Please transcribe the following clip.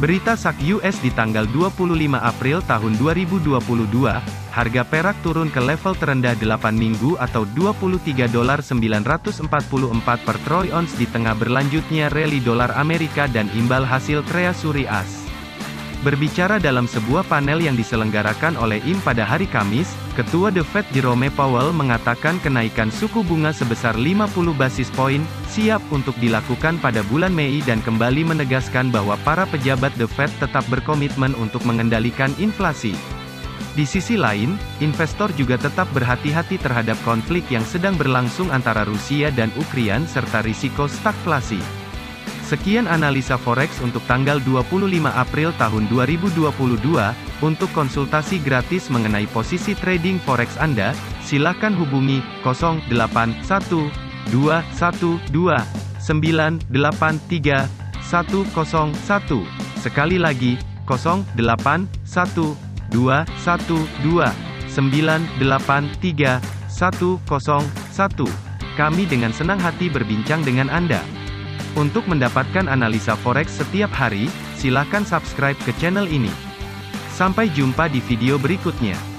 Berita SAK US di tanggal 25 April tahun 2022, harga perak turun ke level terendah 8 minggu atau 23 dolar 944 per troy ounce di tengah berlanjutnya rally dolar Amerika dan imbal hasil kreasuri as. Berbicara dalam sebuah panel yang diselenggarakan oleh IM pada hari Kamis, Ketua The Fed Jerome Powell mengatakan kenaikan suku bunga sebesar 50 basis poin, siap untuk dilakukan pada bulan Mei dan kembali menegaskan bahwa para pejabat The Fed tetap berkomitmen untuk mengendalikan inflasi. Di sisi lain, investor juga tetap berhati-hati terhadap konflik yang sedang berlangsung antara Rusia dan Ukraina serta risiko stagflasi. Sekian analisa forex untuk tanggal 25 April tahun 2022. Untuk konsultasi gratis mengenai posisi trading forex Anda, silakan hubungi 081212983101. Sekali lagi, 081212983101. Kami dengan senang hati berbincang dengan Anda. Untuk mendapatkan analisa forex setiap hari, silakan subscribe ke channel ini. Sampai jumpa di video berikutnya.